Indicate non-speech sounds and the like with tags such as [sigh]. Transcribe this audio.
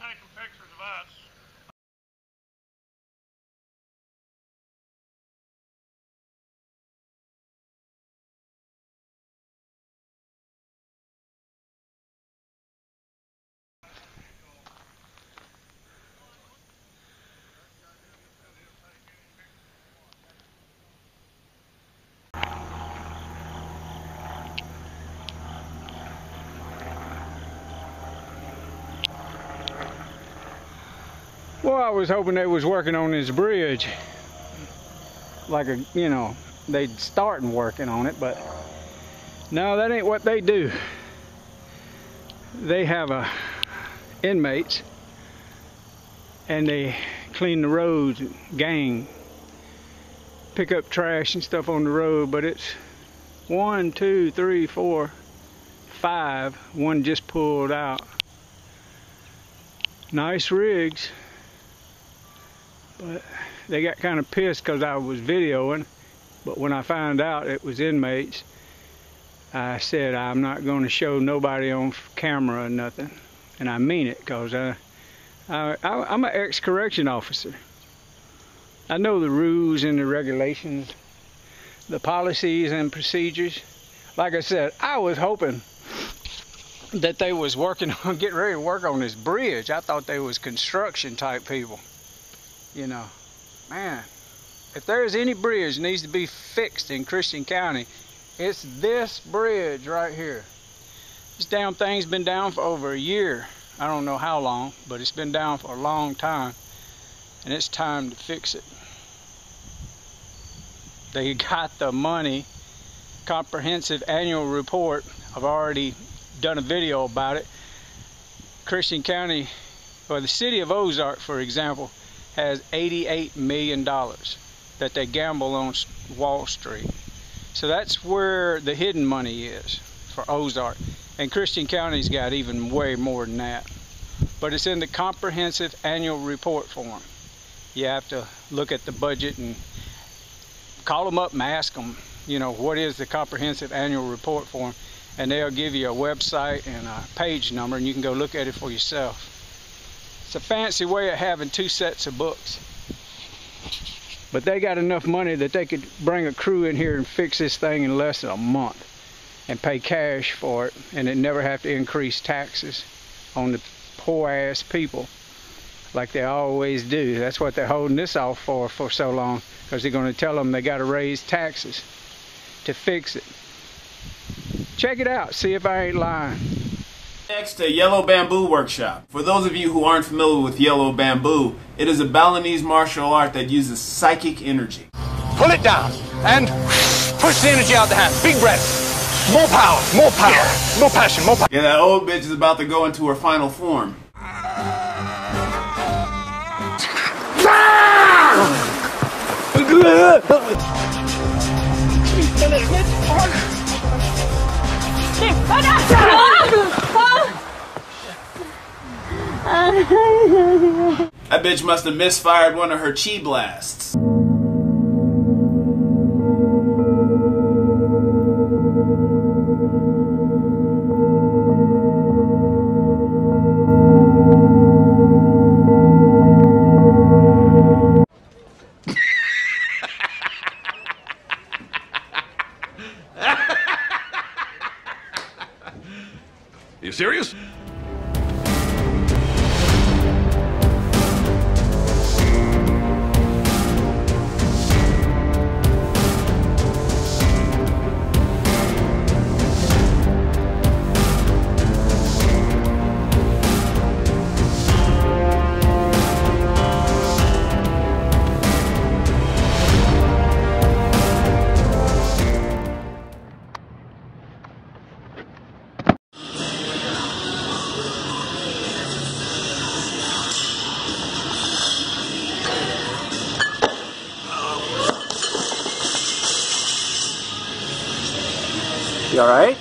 taking pictures of us. Well, I was hoping they was working on this bridge. Like a, you know, they'd starting working on it, but no, that ain't what they do. They have a inmates and they clean the roads, gang, pick up trash and stuff on the road, but it's one, two, three, four, five. One just pulled out. Nice rigs. But they got kind of pissed because I was videoing. But when I found out it was inmates, I said I'm not going to show nobody on camera or nothing. And I mean it because I, I, I, I'm an ex-correction officer. I know the rules and the regulations, the policies and procedures. Like I said, I was hoping that they was working [laughs] on getting ready to work on this bridge. I thought they was construction type people you know, man, if there's any bridge needs to be fixed in Christian County, it's this bridge right here. This damn thing's been down for over a year. I don't know how long, but it's been down for a long time. And it's time to fix it. They [laughs] got the money. Comprehensive annual report. I've already done a video about it. Christian County, or the city of Ozark, for example, has $88 million that they gamble on Wall Street. So that's where the hidden money is for Ozark. And Christian County's got even way more than that. But it's in the comprehensive annual report form. You have to look at the budget and call them up and ask them, you know, what is the comprehensive annual report form? And they'll give you a website and a page number and you can go look at it for yourself. It's a fancy way of having two sets of books. But they got enough money that they could bring a crew in here and fix this thing in less than a month and pay cash for it and it never have to increase taxes on the poor ass people like they always do. That's what they're holding this off for for so long because they're going to tell them they got to raise taxes to fix it. Check it out. See if I ain't lying. Next to Yellow Bamboo Workshop. For those of you who aren't familiar with Yellow Bamboo, it is a Balinese martial art that uses psychic energy. Pull it down and push the energy out the hand. Big breath. More power, more power, yeah. more passion, more power. Yeah, that old bitch is about to go into her final form. That bitch must have misfired one of her chi blasts. [laughs] you serious? You alright?